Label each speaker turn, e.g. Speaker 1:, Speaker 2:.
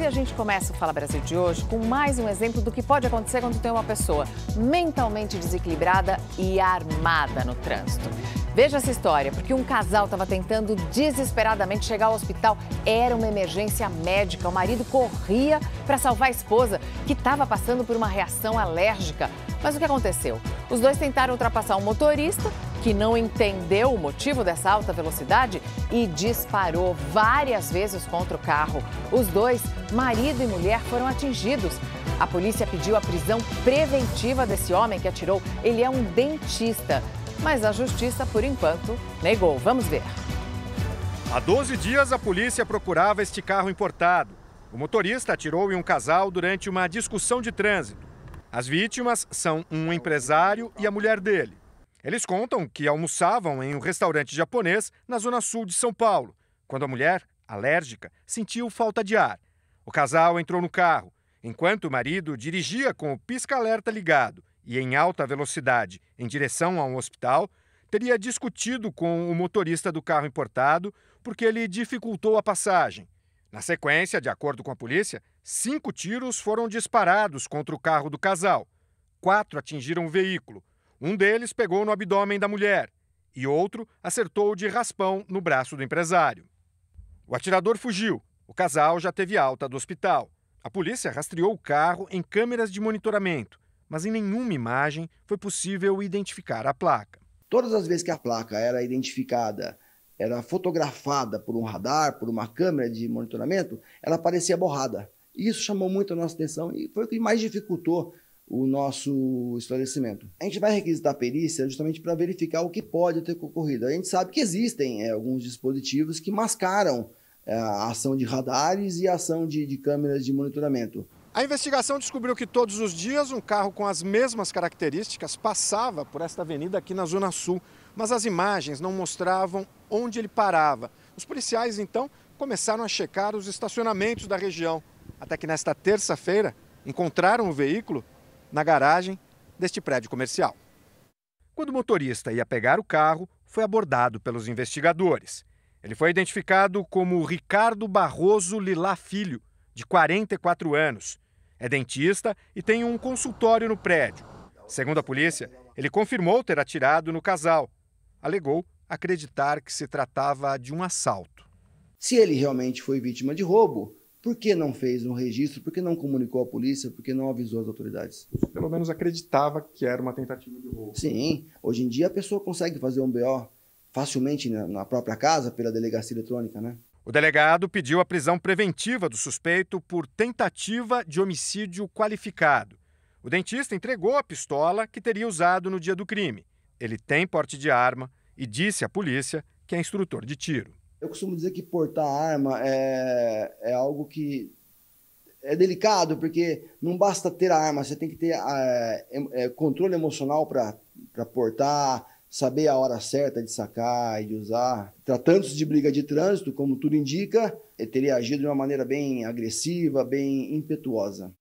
Speaker 1: E a gente começa o Fala Brasil de hoje com mais um exemplo do que pode acontecer quando tem uma pessoa mentalmente desequilibrada e armada no trânsito. Veja essa história, porque um casal estava tentando desesperadamente chegar ao hospital. Era uma emergência médica. O marido corria para salvar a esposa, que estava passando por uma reação alérgica. Mas o que aconteceu? Os dois tentaram ultrapassar um motorista que não entendeu o motivo dessa alta velocidade e disparou várias vezes contra o carro. Os dois, marido e mulher, foram atingidos. A polícia pediu a prisão preventiva desse homem que atirou. Ele é um dentista, mas a justiça, por enquanto, negou. Vamos ver.
Speaker 2: Há 12 dias, a polícia procurava este carro importado. O motorista atirou em um casal durante uma discussão de trânsito. As vítimas são um empresário e a mulher dele. Eles contam que almoçavam em um restaurante japonês na zona sul de São Paulo, quando a mulher, alérgica, sentiu falta de ar. O casal entrou no carro, enquanto o marido dirigia com o pisca-alerta ligado e em alta velocidade em direção a um hospital, teria discutido com o motorista do carro importado porque ele dificultou a passagem. Na sequência, de acordo com a polícia, cinco tiros foram disparados contra o carro do casal. Quatro atingiram o veículo. Um deles pegou no abdômen da mulher e outro acertou de raspão no braço do empresário. O atirador fugiu. O casal já teve alta do hospital. A polícia rastreou o carro em câmeras de monitoramento, mas em nenhuma imagem foi possível identificar a placa.
Speaker 3: Todas as vezes que a placa era identificada, era fotografada por um radar, por uma câmera de monitoramento, ela parecia borrada. Isso chamou muito a nossa atenção e foi o que mais dificultou o nosso esclarecimento. A gente vai requisitar a perícia justamente para verificar o que pode ter ocorrido. A gente sabe que existem é, alguns dispositivos que mascaram é, a ação de radares e a ação de, de câmeras de monitoramento.
Speaker 2: A investigação descobriu que todos os dias um carro com as mesmas características passava por esta avenida aqui na Zona Sul, mas as imagens não mostravam onde ele parava. Os policiais então começaram a checar os estacionamentos da região, até que nesta terça-feira encontraram o veículo na garagem deste prédio comercial. Quando o motorista ia pegar o carro, foi abordado pelos investigadores. Ele foi identificado como Ricardo Barroso Lilá Filho, de 44 anos. É dentista e tem um consultório no prédio. Segundo a polícia, ele confirmou ter atirado no casal. Alegou acreditar que se tratava de um assalto.
Speaker 3: Se ele realmente foi vítima de roubo, por que não fez um registro? Por que não comunicou à polícia? Por que não avisou as autoridades?
Speaker 2: Pelo menos acreditava que era uma tentativa de roubo.
Speaker 3: Sim, hoje em dia a pessoa consegue fazer um BO facilmente na própria casa pela delegacia eletrônica, né?
Speaker 2: O delegado pediu a prisão preventiva do suspeito por tentativa de homicídio qualificado. O dentista entregou a pistola que teria usado no dia do crime. Ele tem porte de arma e disse à polícia que é instrutor de tiro.
Speaker 3: Eu costumo dizer que portar arma é, é algo que é delicado, porque não basta ter a arma, você tem que ter é, é, controle emocional para portar, saber a hora certa de sacar e de usar. Tratando-se de briga de trânsito, como tudo indica, ele teria agido de uma maneira bem agressiva, bem impetuosa.